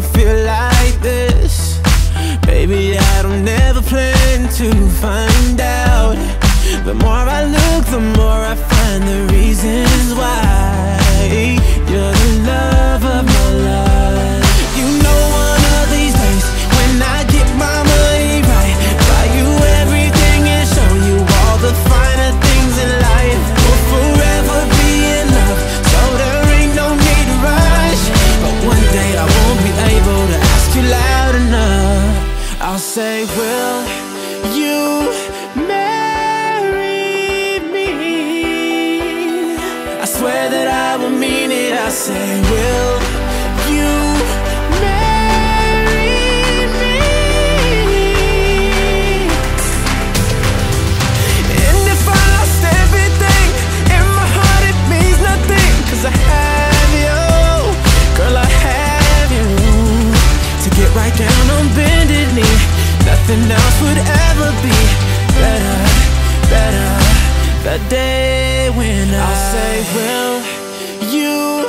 feel like this? Baby, I don't never plan to find out The more I look, the more I find the reasons I'll say, will you marry me? I swear that I will mean it I say, will you marry me? And if I lost everything in my heart, it means nothing. Cause I have you, girl, I have you. To get right down on bended knee, nothing else would ever be better, better. The day when I'll say, Will you